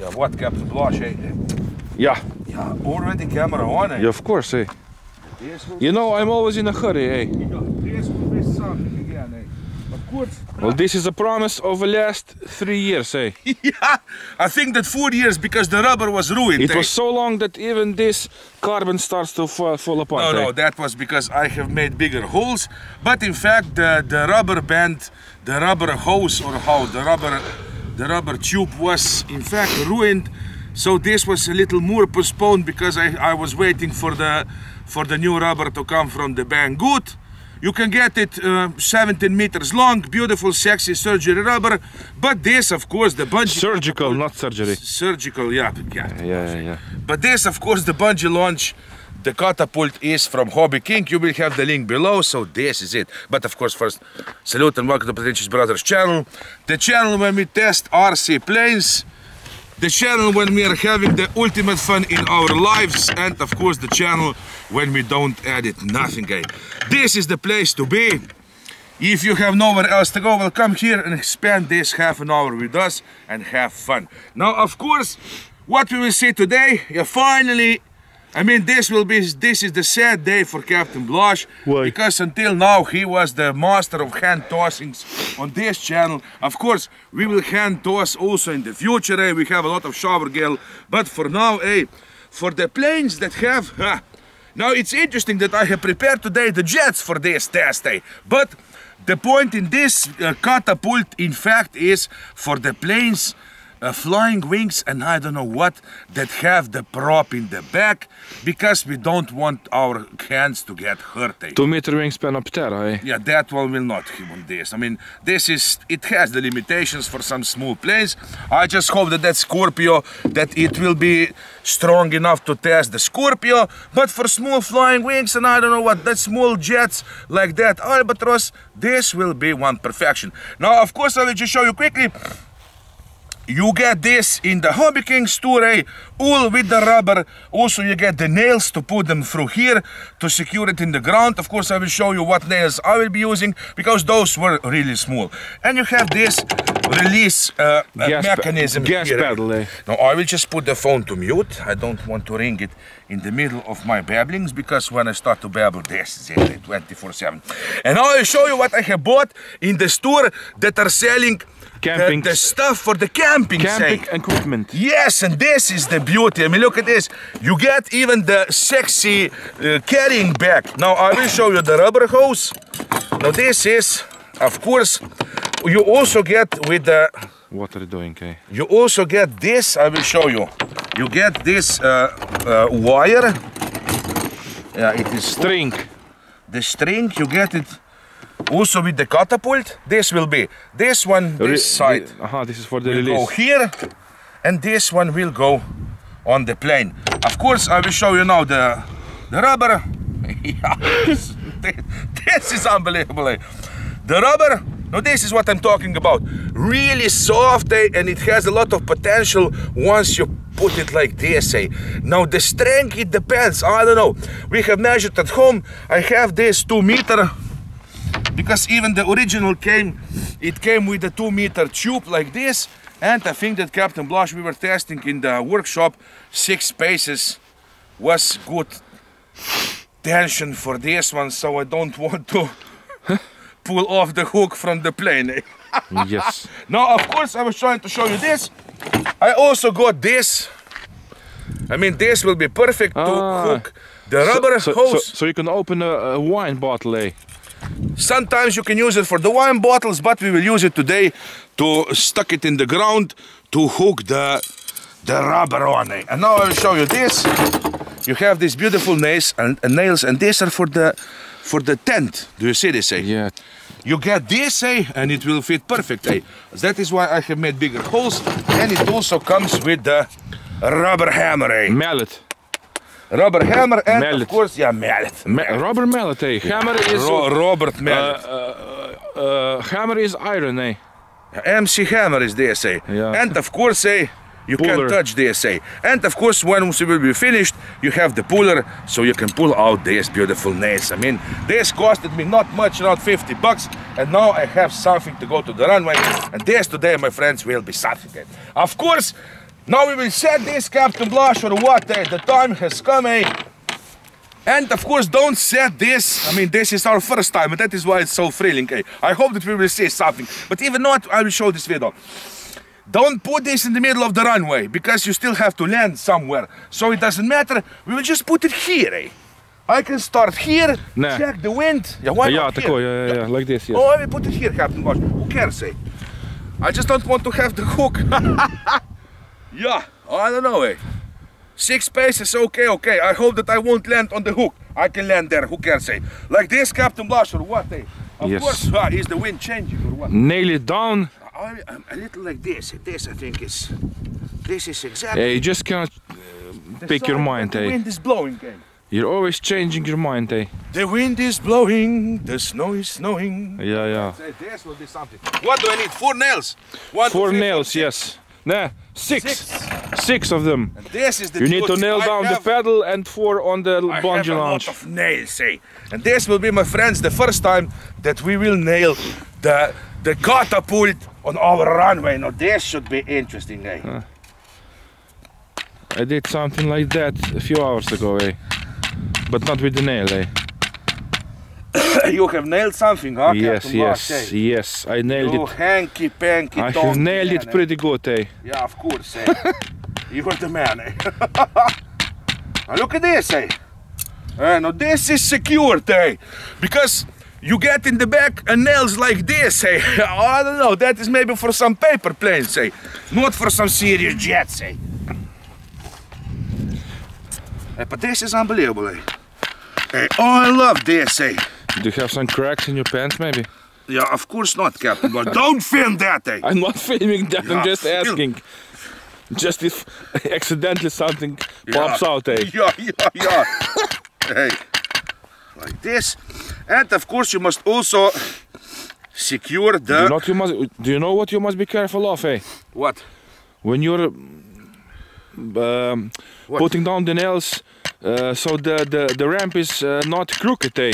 Yeah, what Captain Blaz, eh? Yeah, Yeah, already camera on, eh? yeah, of course, eh. You know, I'm always in a hurry, eh. yeah, this will something again, eh? Of course. Well, this is a promise of the last three years, eh. yeah, I think that four years because the rubber was ruined. It eh? was so long that even this carbon starts to fall, fall apart. No, eh? no, that was because I have made bigger holes. But in fact, the, the rubber band, the rubber hose, or how the rubber, the rubber tube was in fact ruined. So this was a little more postponed because I, I was waiting for the for the new rubber to come from the Banggood. You can get it uh, 17 meters long, beautiful, sexy surgery rubber. But this, of course, the bungee Surgical, not surgery. surgical, yeah. Yeah, yeah, yeah. But this, of course, the bungee launch, the catapult is from Hobby King. You will have the link below, so this is it. But of course, first, salute and welcome to Petrincic Brothers channel. The channel when we test RC planes. The channel when we are having the ultimate fun in our lives. And of course, the channel when we don't edit nothing. eh. This is the place to be. If you have nowhere else to go, well, come here and spend this half an hour with us and have fun. Now, of course, what we will see today, yeah, finally, I mean, this will be, this is the sad day for Captain Blaz. Why? Because until now, he was the master of hand tossings on this channel. Of course, we will hand toss also in the future, eh? We have a lot of shower gel. But for now, eh, for the planes that have, huh, now it's interesting that I have prepared today the jets for this test, eh? But the point in this uh, catapult, in fact, is for the planes, uh, flying wings, and I don't know what that have the prop in the back because we don't want our hands to get hurt. eh? Two meter wingspan up there, eh. Yeah, that one will not have on this. I mean, this is, it has the limitations for some small planes. I just hope that that Scorpio, that it will be strong enough to test the Scorpio. But for small flying wings and I don't know what, that small jets like that Albatross, this will be one perfection. Now, of course, I will just show you quickly. You get this in the Hobby King store, eh? all with the rubber. Also, you get the nails to put them through here to secure it in the ground. Of course, I will show you what nails I will be using because those were really small. And you have this release uh, uh, Gas mechanism gas here. pedal, eh? Now, I will just put the phone to mute. I don't want to ring it in the middle of my babblings because when I start to babble, this is it, 24-7. And now I will show you what I have bought in the store that are selling Camping- the stuff for the camping, Camping equipment. Yes, and this is the beauty. I mean, look at this. You get even the sexy uh, carrying bag. Now, I will show you the rubber hose. Now, this is, of course, you also get with the, What are you doing, eh? you also get this. I will show you. You get this uh, uh, wire. Yeah, it is String. the string. You get it also with the catapult. This will be this one, this Re- side. Aha, this is for the will go here and this one will go on the plane of course i will show you now the the rubber Yeah, this, this is unbelievable eh? the rubber now this is what i'm talking about really soft eh? and it has a lot of potential once you put it like this eh? now the strength it depends i don't know we have measured at home i have this two meter because even the original came it came with a two meter tube like this and i think that captain blaz we were testing in the workshop six spaces was good tension for this one so i don't want to pull off the hook from the plane yes. now of course i was trying to show you this i also got this i mean this will be perfect to Ah. hook the rubber so, hose So, so you can open a, a wine bottle, eh? Sometimes you can use it for the wine bottles, but we will use it today to stuck it in the ground to hook the the rubber on it. And now I will show you this. You have these beautiful nails and, and nails, and these are for the for the tent. Do you see this? Eh? Yeah. You get this, eh, and it will fit perfect. Eh? That is why I have made bigger holes, and it also comes with the rubber hammer. Eh? Mallet. Rubber hammer, and Mallet. of course, yeah, mallet. Ma- rubber mallet, eh? Hammer is. Ro- Robert uh, mallet. uh, uh, hammer is iron, eh? MC Hammer is DSA. Yeah. And of course, eh, you Puller. can touch DSA. And of course, once it will be finished, you have the puller, so you can pull out these beautiful nails. I mean, this costed me not much, around 50 bucks, and now I have something to go to the runway. And this today, my friends, will be something. Of course, Now we will set this, Captain Blaz, or what? eh? The time has come, eh? And of course, don't set this. I mean, this is our first time, and that is why it's so thrilling. Eh? I hope that we will see something. But even not, I will show this video. Don't put this in the middle of the runway because you still have to land somewhere. So it doesn't matter. We will just put it here. Eh? I can start here, Nah. check the wind. Yeah, why Yeah, not here? yeah, yeah, yeah, like this, yes. Oh, I will put it here, Captain Bosch. Who cares, eh? I just don't want to have the hook. yeah, I don't know, eh? Six paces, okay, okay. I hope that I won't land on the hook. I can land there, who cares, eh? Like this, Captain Bosch, or what, eh? Of Yes. course, ah, is the wind changing, or what? Nail it down. I, I'm a little like this. This, I think, is... This is exactly... Hey, you just cannot uh, pick your mind, that The eh? wind is blowing, eh? You're always changing your mind, eh? The wind is blowing, the snow is snowing. Yeah, yeah. Say, This will be something. What do I need? Four nails? One, Four nails, yes. Nah, six. Six. Six of them. And this is the You need to nail I down the pedal and four on the I bungee have launch. of nails, eh? And this will be, my friends, the first time that we will nail the the catapult on our runway. Now this should be interesting, eh? I did something like that a few hours ago, eh? But not with the nail, eh? you have nailed something, huh? yes, Captain yes, Bosch, eh? yes. I nailed You it. hanky panky. I have nailed man, it eh? pretty good, eh? Yeah, of course, eh? You're the man, eh? now look at this, eh? Eh, now this is secured, eh? Because you get in the back and nails like this, eh? I don't know, that is maybe for some paper planes, eh? Not for some serious jets, eh? Eh, but this is unbelievable, eh? Eh, oh, I love this, eh? Do you have some cracks in your pants, maybe? Yeah, of course not, Captain, but don't film that, eh? I'm not filming that, Yeah, I'm just film. asking. Just if accidentally something pops out, eh? Yeah, yeah, yeah. hey, like this. And of course, you must also secure Do you, the. not, you must, do you know what you must be careful of, eh? What? When you're um, putting down the nails uh, so the, the, the ramp is uh, not crooked, eh?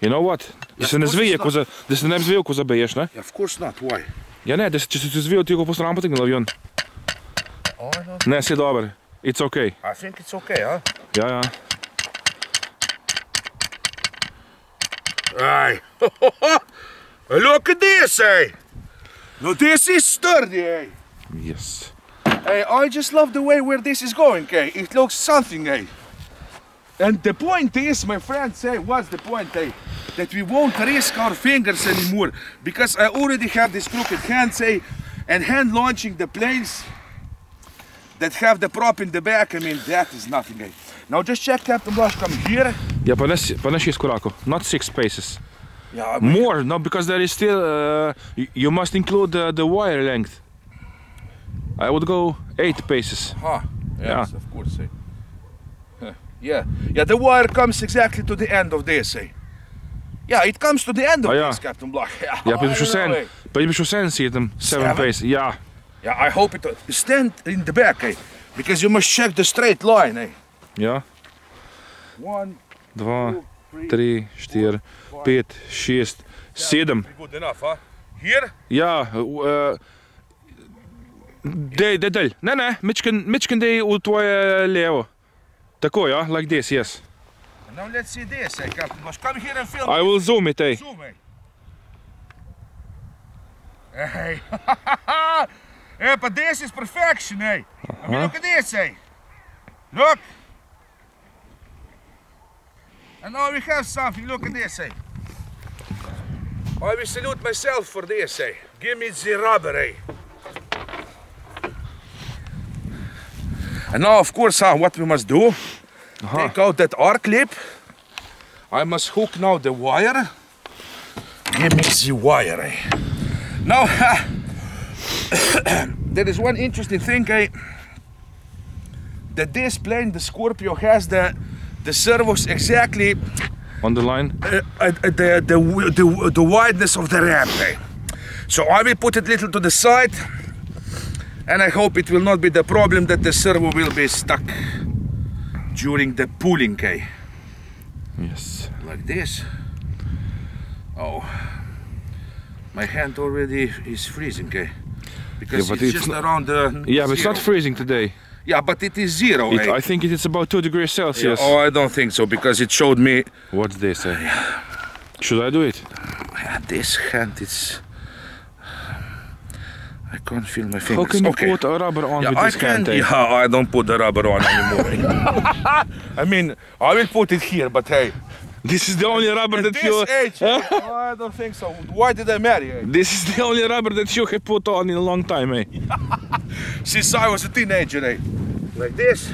You know what? This is a zvije, ko za, da se ne bi zvijel, ko zabiješ, ne? Of course not, why? Yeah, no. This is če se zvijel, ti ga po stran potegnil avion. Oh, no. Ne, si dober. It's okay. I think it's okay, huh? Yeah, yeah. Hey. look at this, hey! No, this is sturdy, hey! Yes. Hey, I just love the way where this is going, hey? It looks something, hey? And the point is, my friend say, what's the point, eh? That we won't risk our fingers anymore because I already have this crooked hands, eh? And hand launching the planes that have the prop in the back, I mean, that is nothing, eh? Now just check Captain Blaz, come here. Ja, pa ne, si- pa ne šest korakov. Not six paces. Yeah, More, no, because there is still, uh, you must include the, the wire length. I would go eight paces. Huh. Yes, Yeah. of course, eh? Yeah. Yeah, the wire comes exactly to the end of this, eh? Yeah, it comes to the end of Oh, yeah. this, Captain Blaz. Yeah, Ja, I pa bi šel don't know, sen, eh? pa bi šel sen si seven Seven? paces. Ja, Yeah, I hope it stand in the back, eh? Because you must check the straight line, eh? ja. One, Dva, two, three. tri, štiri, pet, šest, sedem. Good enough, huh? Here? Ja, uh, dej, dej, dej. Ne, ne, mičken, mičken dej v tvoje levo. Tako, ja, like this, yes. Now let's see this, eh, Captain Blaz. Come here and film. I will zoom it, eh. Zoom, eh? Hey. yeah, but this is perfection, eh? I mean, look at this, eh? Look. And now we have something. Look at this, eh? I will salute myself for this, eh? Give me the rubber, eh? And now, of course, huh, what we must do, Aha. take out that R clip. I must hook now the wire. Give me the wire, eh? Now, there is one interesting thing, eh? That this plane, the Scorpio, has the the servos exactly On the line. uh, uh, the, the, the, the wideness of the ramp. eh? So I will put it little to the side and I hope it will not be the problem that the servo will be stuck during the pulling. eh? Yes. Like this. Oh, my hand already is freezing. eh? Because Yeah, but it's, it's just not- around the Yeah, but it's not freezing today. Yeah, but it is zero. It, eh? I think it is about 2 degrees Yeah, Celsius. Oh, I don't think so because it showed me What's this? Eh? Should I do it? yeah, this hand. It's I can't feel my How fingers. can you okay. put a rubber on yeah, with I this can. eh? Yeah, I don't put the rubber on anymore. I mean, I will put it here, but hey, This is the only rubber at that this you. age, I don't think so. Why did I marry? eh? This is the only rubber that you have put on in a long time, eh? Since I was a teenager, eh? Like this.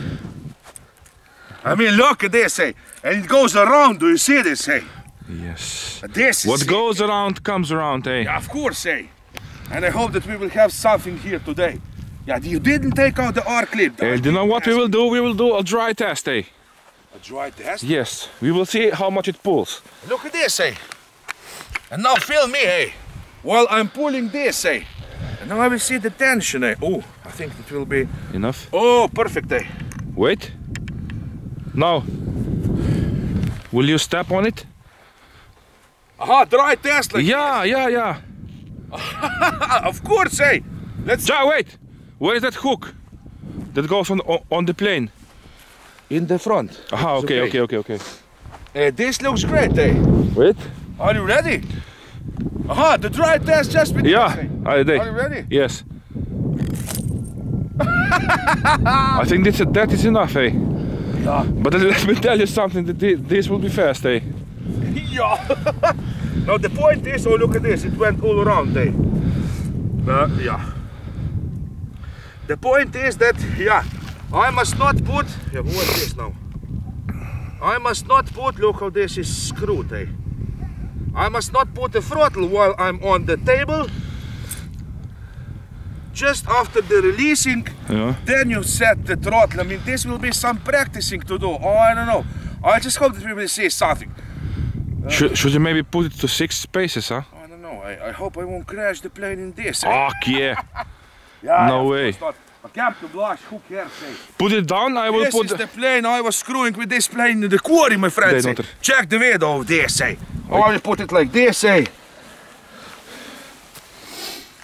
I mean, look at this, eh? And it goes around. Do you see this, eh? Yes. This. What goes around comes around, eh? Yeah, of course, eh? And I hope that we will have something here today. Yeah, you didn't take out the R clip. Eh, do you know what we will do? We will do a dry test, eh? A dry test. Yes. We will see how much it pulls. Look at this, eh? And now film me, eh? While I'm pulling this, eh? And now I will see the tension, eh? Oh, I think it will be. Enough. Oh, perfect, eh? Wait. Now. Will you step on it? Aha, dry test, like. Yeah, yeah, yeah. Ah, of course, eh? Let's. Ja, wait. Where is that hook? That goes on on, on the plane. In the front. Aha, okay, okay. okay, okay, okay. Eh, this looks great, eh? Wait. Are you ready? Aha, the dry test just been. Yeah, I Are did. you ready? Yes. I think that's, that is enough, eh? Yeah. But let me tell you something, that this will be fast, eh? Yeah. Now the point is, oh look at this, it went all around, eh? Uh, yeah. The point is that, yeah, I must not put, yeah, what is this now? I must not put, look how this is screwed, eh? I must not put the throttle while I'm on the table. Just after the releasing, Yeah. then you set the throttle. I mean, this will be some practicing to do. Oh, I don't know. I just hope that we will see something. Should, should you maybe put it to six spaces, huh? I don't know. I, I hope I won't crash the plane in this. eh? Fuck yeah. yeah, no way. not. Blaz, who cares? eh? Put it down, I will This put is the plane I was screwing with this plane in the quarry, my friend. Eh? Check the video of this, eh? I will put it like this, eh?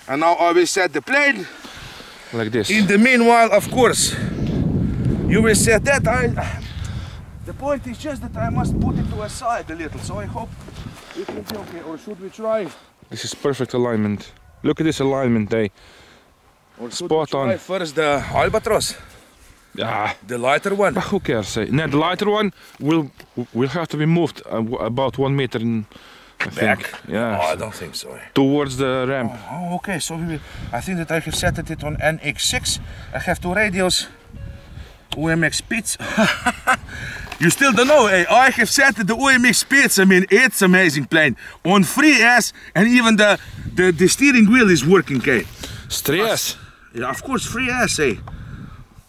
And now I will set the plane. like this. In the meanwhile, of course, you will set that. I. The point is just that I must put it to a side a little, so I hope it will be okay. Or should we try? This is perfect alignment. Look at this alignment, eh? Or Spot on. first the albatross. Ah, the lighter one. but who cares? Eh? No, the lighter one will will have to be moved uh, about one meter in, I Back? think. Yeah. Oh, I don't think so. eh. Towards the ramp. Oh, okay. So we will, I think that I have set it on NX6. I have two radios. OMX Spitz. you still don't know, eh? I have set the OMX Spitz. I mean, it's amazing plane on free 3S, and even the the, the steering wheel is working, eh? Stress. Yeah, of course, free 3S, eh?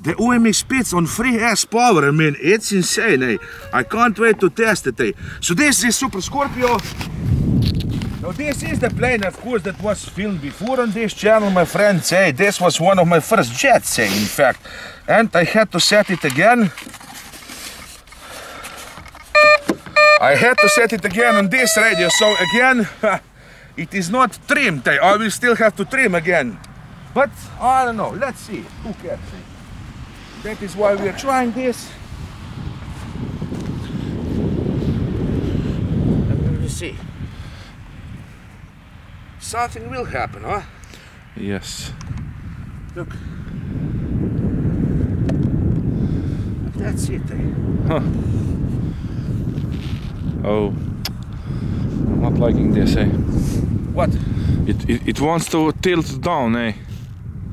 The OMX Spitz on free 3S power, I mean, it's insane, eh? I can't wait to test it, eh? So this is Super Scorpio. Now this is the plane, of course, that was filmed before on this channel, my friends, eh? This was one of my first jets, eh, in fact. And I had to set it again. I had to set it again on this radio, so again, it is not trimmed? I will still have to trim again. But I don't know. Let's see. Who cares? That is why we are trying this. And we will see. Something will happen, huh? Yes. Look. That's it. Eh? Oh. I'm not liking this, eh? What? It, it, it wants to tilt down, eh?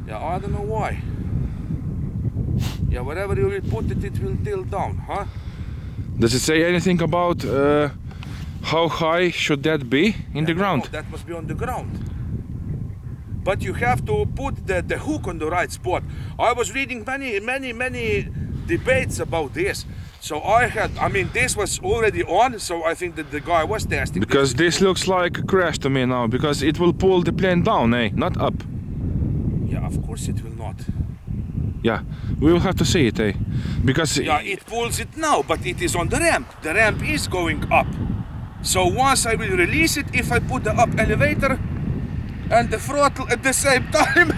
Yeah, I don't know why. Yeah, wherever you will put it, it will tilt down, huh? Does it say anything about uh, how high should that be in the No, ground? that must be on the ground. But you have to put the, the hook on the right spot. I was reading many, many, many debates about this. So I had, I mean, this was already on, so I think that the guy was testing. Because this looks like a crash to me now, because it will pull the plane down, eh? Not up. Yeah, of course it will not. Yeah, we will have to see it, eh? Because Yeah, it pulls it now, but it is on the ramp. The ramp is going up. So once I will release it, if I put the up elevator, and the throttle at the same time.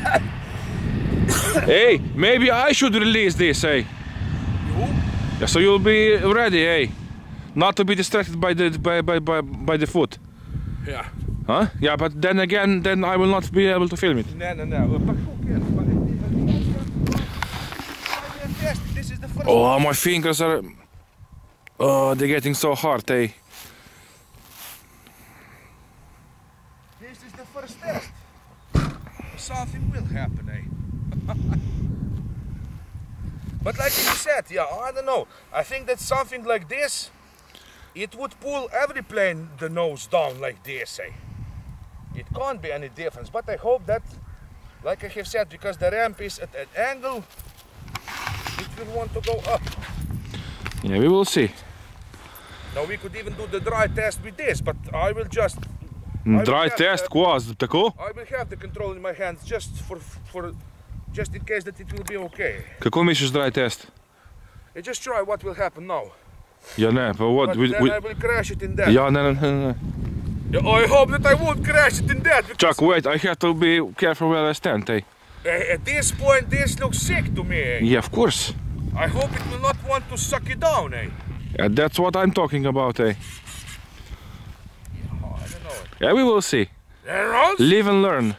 Hey, maybe I should release this, hey. Yeah, so you'll be ready, hey. Not to be distracted by the by by by, by the foot. yeah. Huh? Yeah, but then again, then I will not be able to film it. No, no, no. But who cares? But it- This is the first. Oh, my fingers are. Oh, they're getting so hard, hey. This is the first test. Something will happen, eh? But like you said, yeah, I don't know. I think that something like this, it would pull every plane the nose down like this, eh? It can't be any difference. But I hope that, like I have said, because the ramp is at an angle, it will want to go up. Yeah, we will see. Now we could even do the dry test with this, but I will just will Dry test, quase, tako? I will have the control in my hands just for for just in case that it will be okay. Kako misliš dry test? I just try what will happen now. Ja, ne, pa what? But We, then we, I will crash it in that. ja, ne, ne, ne, ne. I hope that I won't crash it in that. Because Chuck, wait, I have to be careful where I stand, eh, at this point, this looks sick to me. eh. Yeah, of course. I hope it will not want to suck it down. Eh? Yeah, that's what I'm talking about, eh? Oh, I don't know. Yeah, we will see. There? Live and learn.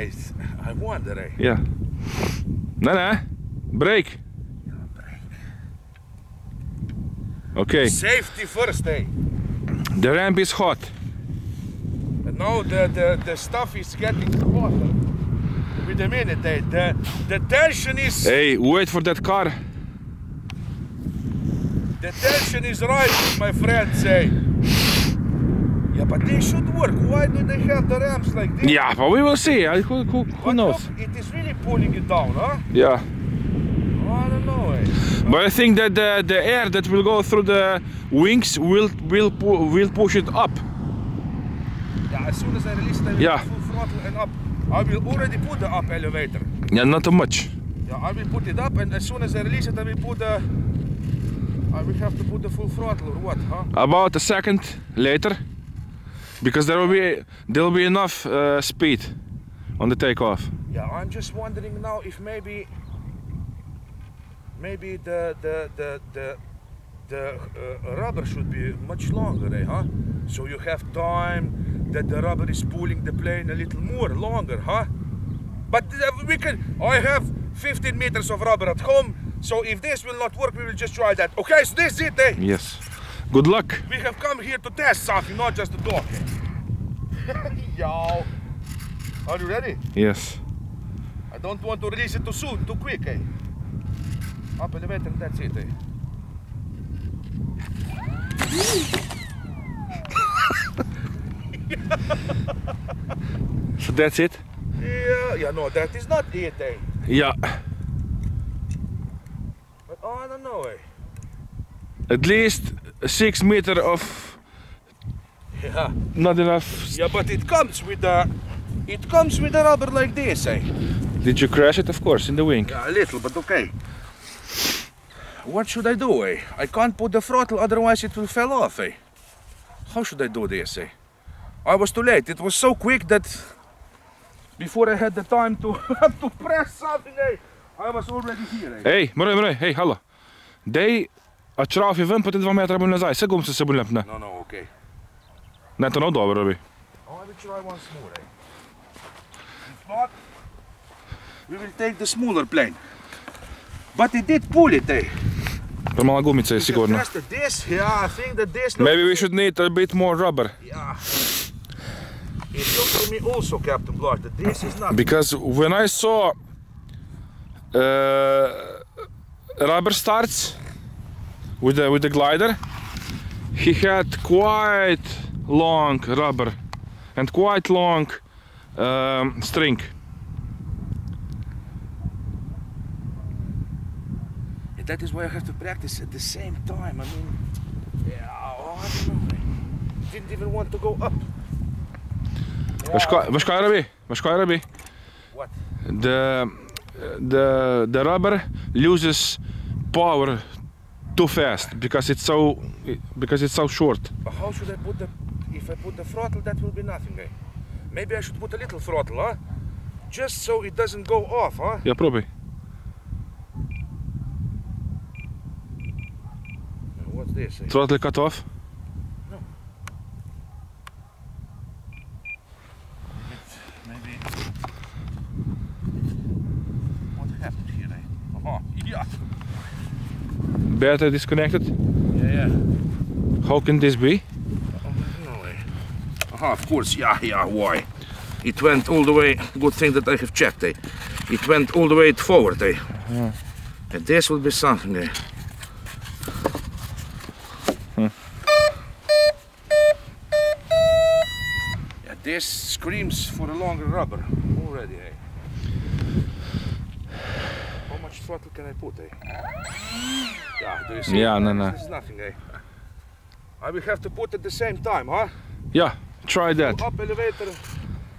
Yes, I wonder. Eh? Ja. Nee, nee. Break. Okay, Safety first, eh? the ramp is hot. No, the, the, the stuff is getting hotter. With a minute, eh? The, the tension is Hey, wait for that car. The tension is rising, my friend, say. Yeah, but they should work. Why do they have the ramps like this? Yeah, but we will see. Who, who, who knows? look, it is really pulling it down, huh? Yeah. I don't know. Eh? But I think that the, the air that will go through the wings will will pu will push it up. Yeah, as soon as I release it, I will Yeah. full throttle and up. I will already put the up elevator. Yeah, not too much. Yeah, I will put it up, and as soon as I release it, I will put the. I will have to put the full throttle or what, huh? About a second later, because there will be there will be enough uh, speed on the takeoff. Yeah, I'm just wondering now if maybe maybe the the the the the uh, rubber should be much longer, eh, huh? So you have time that the rubber is pulling the plane a little more longer, huh? But uh, we can. I have 15 meters of rubber at home, so if this will not work, we will just try that. Okay, so this is it, eh? Yes. Good luck. We have come here to test something, not just to talk. Yo. Are you ready? Yes. I don't want to release it too soon, too quick, eh? Up elevator and that's it, eh? So that's it. Yeah, yeah, no, that is not it, eh? Yeah. But oh, I don't know, eh? At least six meter of Yeah, not enough. yeah, but it comes with the, it comes with a rubber like this, eh? Did you crash it? Of course, in the wing. Yeah, a little, but okay. What should I do, eh? I can't put the throttle, otherwise it will fall off, eh? How should I do this, eh? I was too late. It was so quick that before I had the time to to press something, eh? I was already here, eh? Ej, moraj, moraj, hej, halo. Dej, a črafi ven, potem dva metra bolj nazaj. Se gum se bolj lepne. No, no, okay. Ne, to no dobro robi. I will try once more, eh? If not, we will take the smaller plane. But it did pull it, eh? Premala gumica je We can sigurno. test this. Yeah, I think that this Maybe we should need a bit more rubber. Yeah. It looks to me also, Captain Blush, that this is not. Because when I saw uh, rubber starts with the, with the glider, he had quite long rubber and quite long um, string. And that is why I have to practice at the same time. I mean, yeah, oh, I don't know. Didn't even want to go up. Veš kaj, veš kaj rabi? Veš? What? The, the, the rubber loses power too fast because it's so because it's so short. But how should I put the if I put the throttle that will be nothing, eh? Maybe I should put a little throttle, huh? Just so it doesn't go off, huh? Yeah, probably. What's this? Eh? Throttle cut off? Battery disconnected. Yeah, yeah. How can this be? Way. Of course, yeah, yeah, why? It went all the way, good thing that I have checked, eh? It went all the way forward, eh? And this will be something, eh? Yeah, this screams for a longer rubber already, eh? Throttle can I put, eh? Yeah, do you see? Yeah, no, no. This is nothing, eh? I will have to put at the same time, huh? Yeah, try that. up elevator.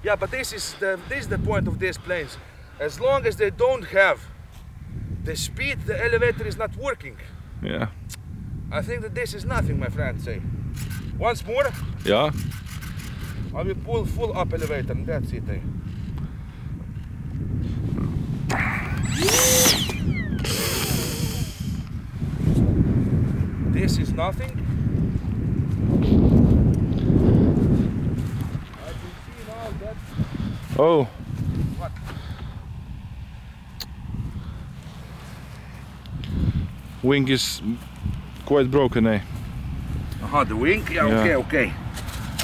Yeah, but this is the this is the point of these planes. As long as they don't have the speed, the elevator is not working. Yeah. I think that this is nothing, my friend. Say. Once more, Yeah. I will pull full up elevator, and that's it. Eh? This is nothing. I can see now that Oh. What? Wing is quite broken, eh? Aha, the wing? Yeah, Yeah. okay, okay.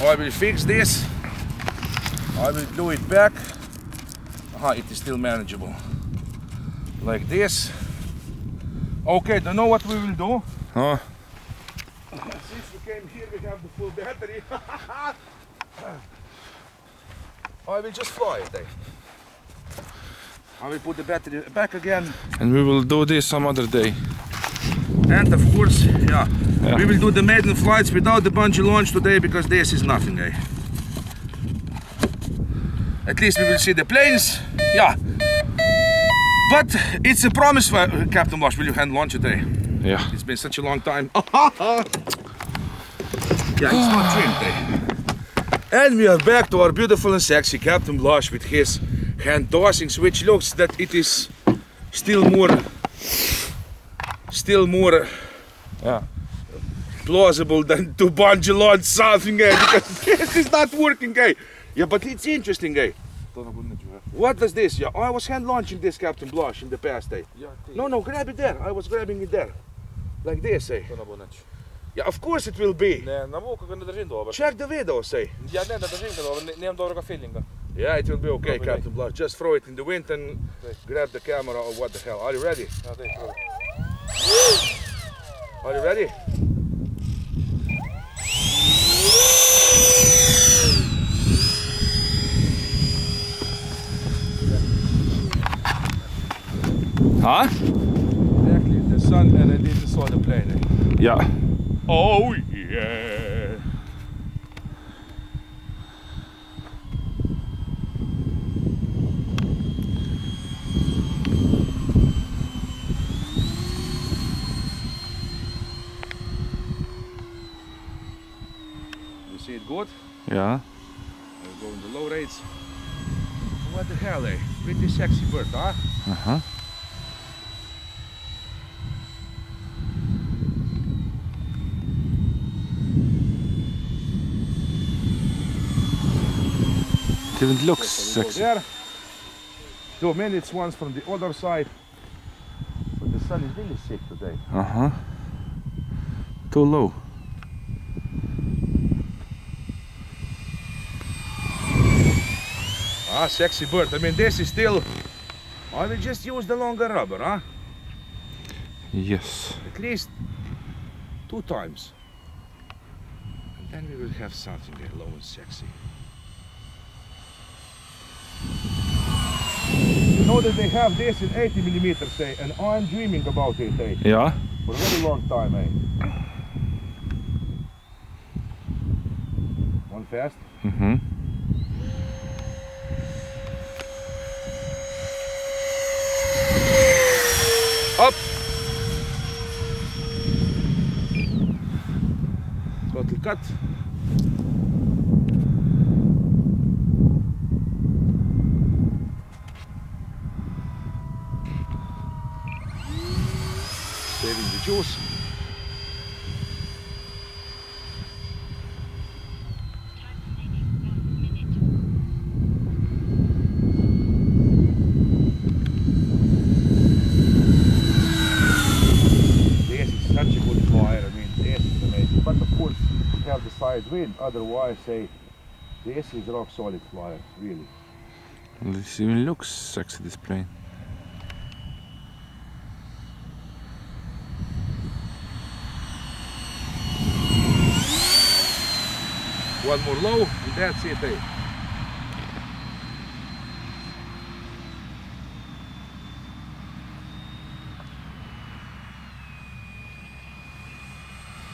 I will fix this. I will do it back. Aha, it is still manageable. Like this. Okay, do you know what we will do? Huh? Came here, we have the full battery. I will just fly it, eh? I will put the battery back again. And we will do this some other day. And of course, yeah, Yeah. we will do the maiden flights without the bungee launch today because this is nothing, eh? At least we will see the planes, yeah. But it's a promise, for, Captain Bosch, will you hand launch eh? Yeah. It's been such a long time. yeah, it's not trimmed, eh? And we are back to our beautiful and sexy Captain Blaz with his hand tossings, which looks that it is still more, still more Yeah. plausible than to bungee launch something, eh? Because this is not working, eh? Yeah, but it's interesting, eh? What does this? Yeah, I was hand launching this Captain Blaz in the past, eh? No, no, grab it there. I was grabbing it there. Like this, eh? Yeah, of course it will be. Ne, ne mogu kako ne držim. Check the video, say. Ja ne, ne držim ga dobro, ne, nemam dobroga feelinga. Yeah, it will be okay, Dobri, Captain Blood. Just throw it in the wind and grab the camera or what the hell. Are you ready? Are you ready? Huh? Exactly, the sun and I didn't saw the plane. Yeah. Oh yeah! You see it good? Yeah. I'll go in the low rates. What the hell, eh? Pretty sexy bird, huh? Aha. Even looks So we go sexy. there. Two minutes once from the other side. But the sun is really sick today. Uh-huh. Too low. Ah, sexy bird. I mean, this is still. I will just use the longer rubber, huh? Yes. At least two times. And then we will have something low and sexy. know that they have this in 80 millimeters, say, and I'm dreaming about it, eh? Yeah. For a very long time, eh? One fast. Mm-hmm. Up! Bottle cut. Have the side wind. Otherwise, say, this is rock solid flyer, really. This even looks sexy, this plane. One more low, and that's it. Eh?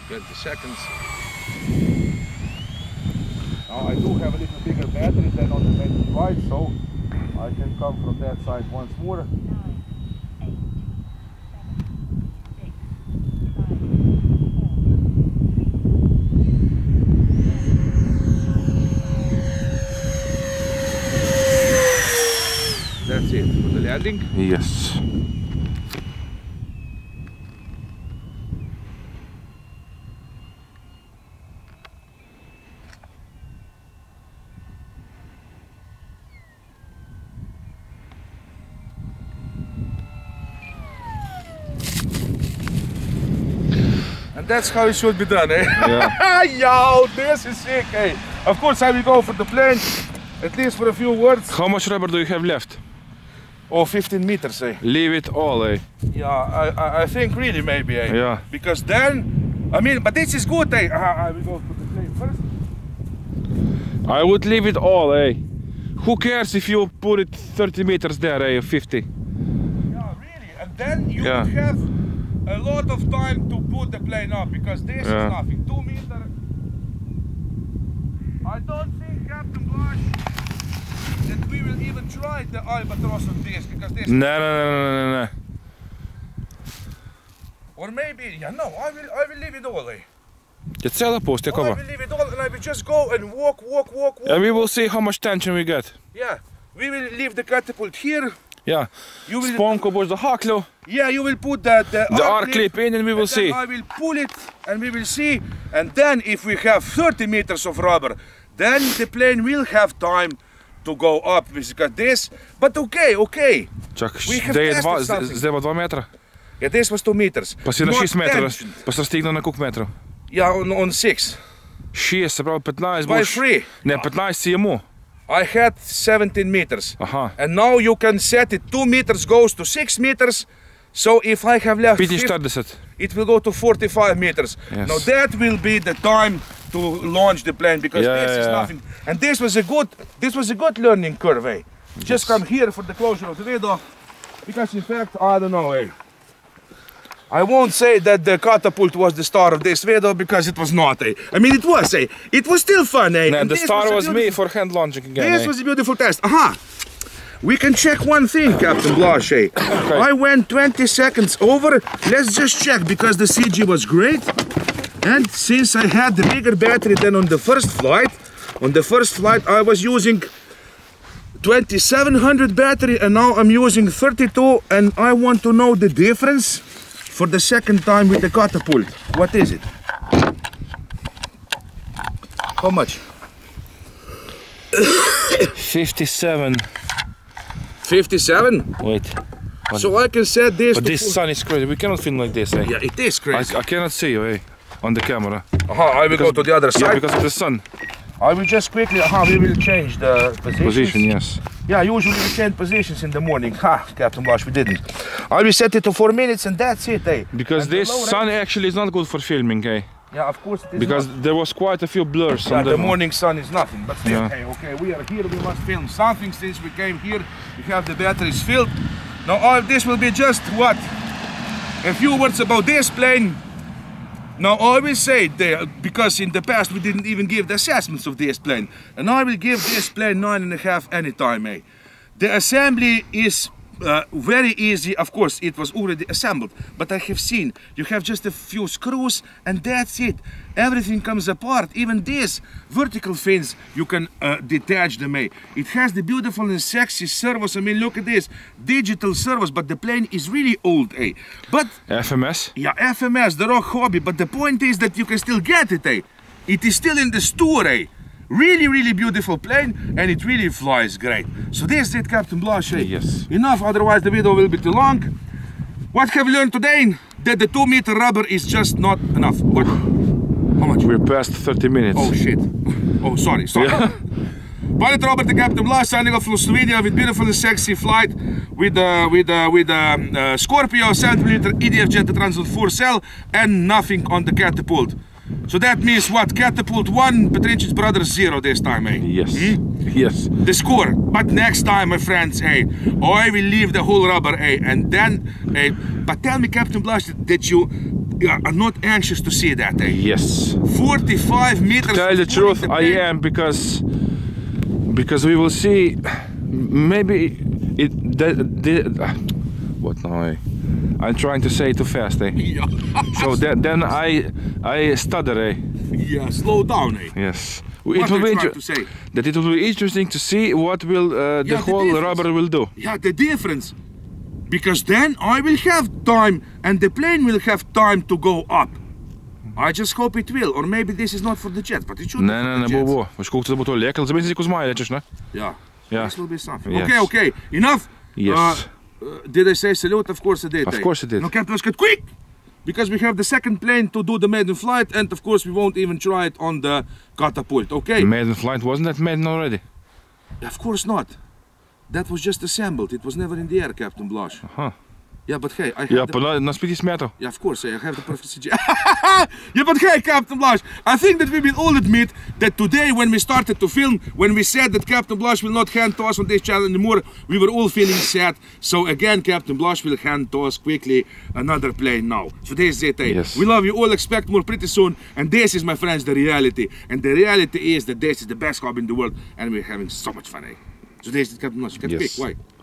Twenty seconds. Now I do have a little bigger battery than on the main right, so I can come from that side once more. That's it for the landing. Yes. That's how it should be done, eh? Yeah. Yo, this is sick, eh? Of course, I will go for the plane, at least for a few words. How much rubber do you have left? Or 15 meters, eh? Leave it all, eh? Yeah, I, I, I think really maybe, eh? Yeah. Because then, I mean, but this is good, eh? Ah, I will go for the plane first. I would leave it all, eh? Who cares if you put it 30 meters there, eh? 50. Yeah, really. And then you Yeah. have a lot of time to put the plane up because this Yeah. is nothing. Two meter. I don't think Captain Blaz that we will even try the albatross on this because this. Nee, nee, nee, nee, nee, nee. Or maybe, yeah, no, I will, I will leave it all. Eh? Hetzelfde post, I will leave it all and I will just go and walk, walk, walk, walk. And we will see how much tension we get. Yeah, we will leave the catapult here. Ja. You will, wordt de haklo. Yeah, you will put the, the, the R, clip, clip, in and we will and see. I will pull it and we will see. And then if we have 30 meters of rubber, then the plane will have time to go up because this. But okay, okay. Čak, zdaj je dva, zdaj pa two metra. Yeah, this was two meters. Pa si na 6 metrov, pa si raztegnil na koliko metrov? Ja, on, on 6. 6, se pravi 15 boš. By 3. Ne, 15 si je. I had 17 meters. Aha. And now you can set it 2 meters goes to 6 meters. So if I have left 50, 45. it will go to 45 meters. Yes. Now that will be the time to launch the plane because Yeah, this is nothing. And this was a good this was a good learning curve. Eh? Just come here for the closure of the video. Because in fact, I don't know, eh? I won't say that the catapult was the star of this video because it was not, eh? I mean, it was, eh? It was still fun, eh? And the star a was me for hand launching again. this eh. was a beautiful test. Aha! We can check one thing, Captain Blanchet. I went 20 seconds over. Let's just check because the CG was great. And since I had the bigger battery than on the first flight, on the first flight I was using 2700 battery and now I'm using 32 and I want to know the difference for the second time with the catapult. What is it? How much? 57. 57? Wait. So I can set this But this sun is crazy. We cannot film like this, eh? Yeah, it is crazy. I cannot see you, eh? On the camera. Aha, I will go to the other Yeah, side. because of the sun. I will just quickly, aha, we will change the positions. Position, yes. Yeah, usually we change positions in the morning. Ha, Captain Blaz, we didn't. I will set it to four minutes and that's it, eh? Because And this sun actually is not good for filming, eh? Yeah, of course it is Because not. there was quite a few blurs Yeah, on the morning sun is nothing, but still, Yeah. hey, okay, we are here, we must film something since we came here. We have the batteries filled. Now, all this will be just what? A few words about this plane. Now, I will say there, because in the past we didn't even give the assessments of this plane, and I will give this plane nine and a half anytime, eh? The assembly is uh, very easy, of course, it was already assembled, but I have seen you have just a few screws and that's it. Everything comes apart, even this vertical fins, you can uh, detach them. Eh? It has the beautiful and sexy servos. I mean, look at this, digital servos, but the plane is really old. Eh? But FMS. yeah, FMS, the Rochobby, but the point is that you can still get it. Eh? It is still in the store. Eh? Really, really beautiful plane, and it really flies great. So this is it, Captain. Eh? Yes. Enough, otherwise the video will be too long. What have we learned today? That the two meter rubber is just not enough. What? How much? We're past 30 minutes. Oh shit. Oh, sorry, sorry. Yeah. Pilot Robert and Captain Blaz signing off from Slovenia with beautiful and sexy flight with uh, with uh, with um, uh, Scorpio 70 liter EDF jet transit 4 cell and nothing on the catapult. So that means what? Catapult 1, Petrincic Brothers 0 this time, eh? Yes. Yes. the score. But next time, my friends, hey, I will leave the whole rubber, eh? and then, eh? but tell me, Captain Blaz, that you are not anxious to see that, eh? Yes. 45 meters. Tell the truth, the I am because because we will see. Maybe it. The, the, what now? I, I'm trying to say too fast, eh? Yeah. So then, then I I stutter, eh? yeah, slow down, hey. Yes. What it will be to say? that it will be interesting to see what will uh, the Yeah, whole difference. rubber will do. Yeah, the difference. Because then I will have time and the plane will have time to go up. I just hope it will, or maybe this is not for the jet, but it should Ne, be ne, for ne, the bo, jets. bo. Veš, koliko se bo to lekalo? Zdaj si ko zmaj rečeš, ne? Yeah. Yeah. This will be something. Yes. Okay, okay. Enough. Yes. Uh, uh, did I say salute? Of course I did. Of eh? course you did. No, Captain Oscar, quick! Because we have the second plane to do the maiden flight, and of course we won't even try it on the catapult. Okay? Maiden flight, wasn't that maiden already? of course not. That was just assembled. It was never in the air, Captain Blaz. Aha. Yeah, but hey, I have Ja, the... pa na, na spiti smetal. Yeah, of course, I have the prophecy. yeah, but hey, Captain Blaz, I think that we will all admit that today, when we started to film, when we said that Captain Blaz will not hand to us on this channel anymore, we were all feeling sad. So again, Captain Blaz will hand to us quickly another plane now. So this is it. eh? Yes. We love you all. Expect more pretty soon. And this is, my friends, the reality. And the reality is that this is the best hobby in the world, and we're having so much fun. Eh? So this is Captain Blaz. Get Yes. quick, why?